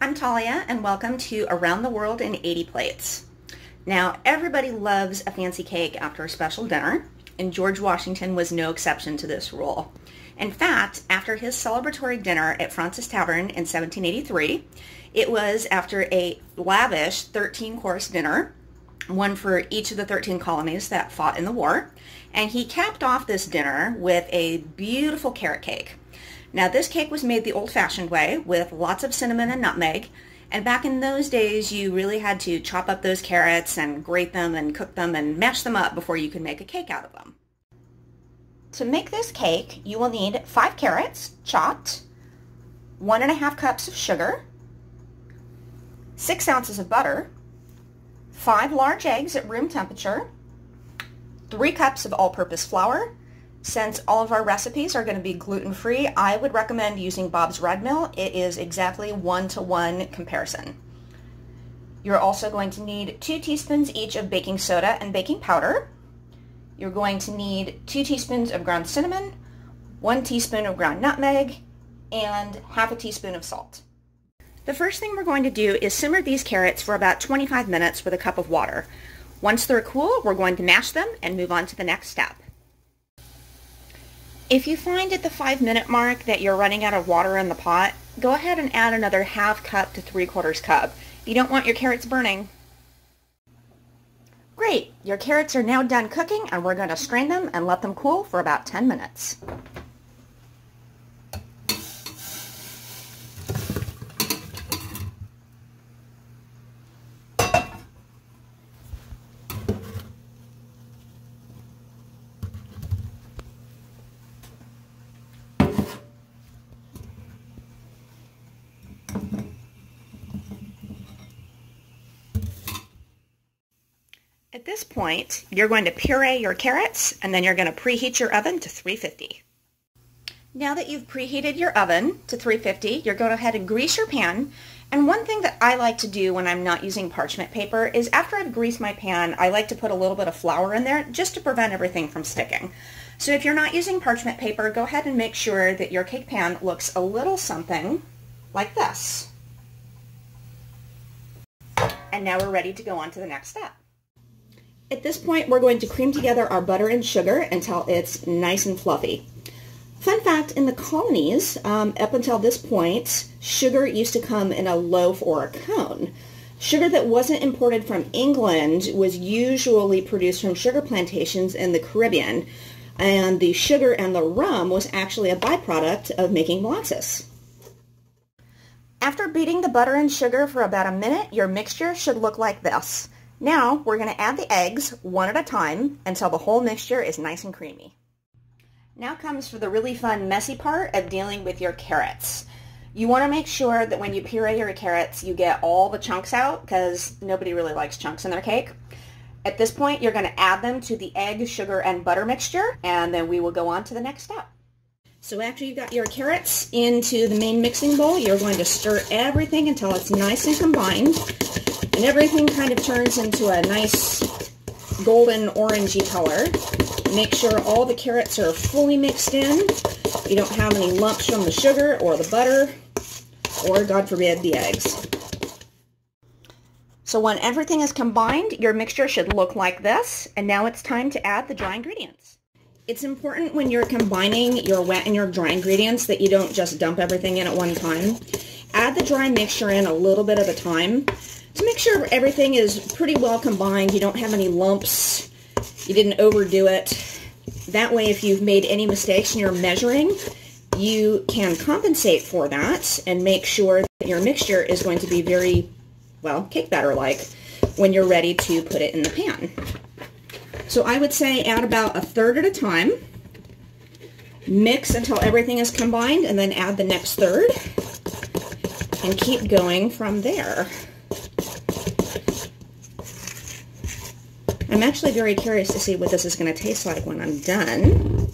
I'm Talia and welcome to Around the World in 80 Plates. Now everybody loves a fancy cake after a special dinner and George Washington was no exception to this rule. In fact, after his celebratory dinner at Fraunces Tavern in 1783, it was after a lavish 13-course dinner, one for each of the 13 colonies that fought in the war, and he capped off this dinner with a beautiful carrot cake. Now this cake was made the old-fashioned way with lots of cinnamon and nutmeg, and back in those days you really had to chop up those carrots and grate them and cook them and mash them up before you could make a cake out of them. To make this cake, you will need five carrots chopped, one and a half cups of sugar, six ounces of butter, five large eggs at room temperature, three cups of all-purpose flour. Since all of our recipes are going to be gluten-free, I would recommend using Bob's Red Mill. It is exactly one-to-one -one comparison. You're also going to need two teaspoons each of baking soda and baking powder, you're going to need two teaspoons of ground cinnamon, one teaspoon of ground nutmeg, and half a teaspoon of salt. The first thing we're going to do is simmer these carrots for about 25 minutes with a cup of water. Once they're cool, we're going to mash them and move on to the next step. If you find at the five minute mark that you're running out of water in the pot, go ahead and add another half cup to three quarters cup. You don't want your carrots burning. Great, your carrots are now done cooking and we're going to strain them and let them cool for about 10 minutes. At this point, you're going to puree your carrots and then you're going to preheat your oven to 350. Now that you've preheated your oven to 350, you're going to go ahead and grease your pan. And one thing that I like to do when I'm not using parchment paper is after I've greased my pan, I like to put a little bit of flour in there just to prevent everything from sticking. So if you're not using parchment paper, go ahead and make sure that your cake pan looks a little something like this. And now we're ready to go on to the next step. At this point, we're going to cream together our butter and sugar until it's nice and fluffy. Fun fact, in the colonies, um, up until this point, sugar used to come in a loaf or a cone. Sugar that wasn't imported from England was usually produced from sugar plantations in the Caribbean, and the sugar and the rum was actually a byproduct of making molasses. After beating the butter and sugar for about a minute, your mixture should look like this. Now we're going to add the eggs one at a time until the whole mixture is nice and creamy. Now comes for the really fun messy part of dealing with your carrots. You want to make sure that when you puree your carrots you get all the chunks out because nobody really likes chunks in their cake. At this point you're going to add them to the egg, sugar, and butter mixture and then we will go on to the next step. So after you've got your carrots into the main mixing bowl, you're going to stir everything until it's nice and combined and everything kind of turns into a nice golden orangey color. Make sure all the carrots are fully mixed in. You don't have any lumps from the sugar or the butter or, God forbid, the eggs. So when everything is combined, your mixture should look like this. And now it's time to add the dry ingredients. It's important when you're combining your wet and your dry ingredients that you don't just dump everything in at one time. Add the dry mixture in a little bit at a time to make sure everything is pretty well combined. You don't have any lumps. You didn't overdo it. That way, if you've made any mistakes in your measuring, you can compensate for that and make sure that your mixture is going to be very, well, cake batter-like when you're ready to put it in the pan. So I would say add about a third at a time. Mix until everything is combined and then add the next third and keep going from there. I'm actually very curious to see what this is going to taste like when I'm done.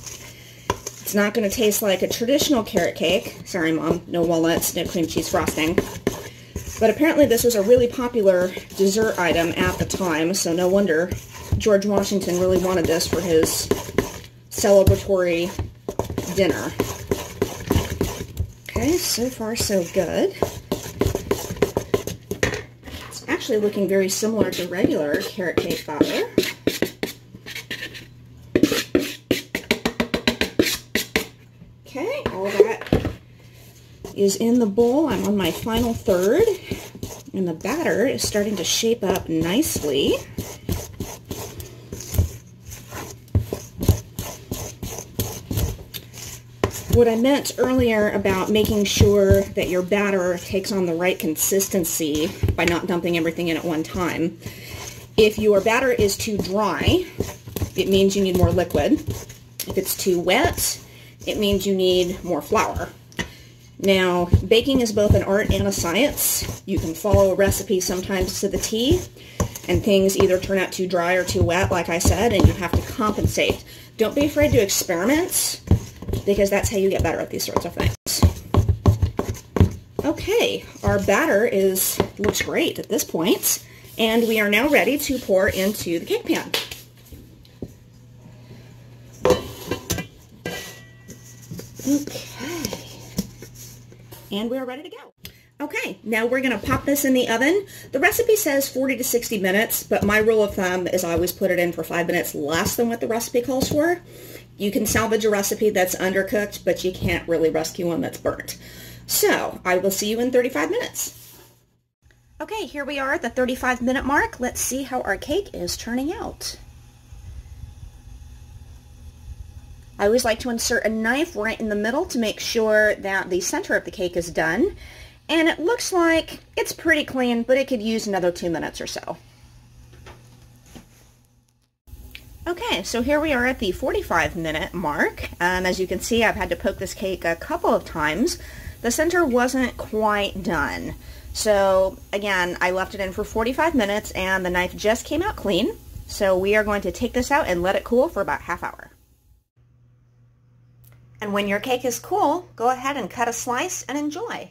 It's not going to taste like a traditional carrot cake. Sorry, Mom. No walnuts, no cream cheese frosting. But apparently this was a really popular dessert item at the time, so no wonder George Washington really wanted this for his celebratory dinner. Okay, so far so good. Actually looking very similar to regular carrot cake batter. Okay, all that is in the bowl. I'm on my final third, and the batter is starting to shape up nicely. What I meant earlier about making sure that your batter takes on the right consistency by not dumping everything in at one time. If your batter is too dry, it means you need more liquid. If it's too wet, it means you need more flour. Now, baking is both an art and a science. You can follow a recipe sometimes to the T, and things either turn out too dry or too wet, like I said, and you have to compensate. Don't be afraid to experiment because that's how you get better at these sorts of things. Okay, our batter is looks great at this point, and we are now ready to pour into the cake pan. Okay, and we're ready to go. Okay, now we're going to pop this in the oven. The recipe says 40 to 60 minutes, but my rule of thumb is I always put it in for five minutes less than what the recipe calls for. You can salvage a recipe that's undercooked, but you can't really rescue one that's burnt. So I will see you in 35 minutes. Okay, here we are at the 35 minute mark. Let's see how our cake is turning out. I always like to insert a knife right in the middle to make sure that the center of the cake is done. And it looks like it's pretty clean, but it could use another two minutes or so. Okay, so here we are at the 45 minute mark. Um, as you can see, I've had to poke this cake a couple of times. The center wasn't quite done. So again, I left it in for 45 minutes and the knife just came out clean. So we are going to take this out and let it cool for about half hour. And when your cake is cool, go ahead and cut a slice and enjoy.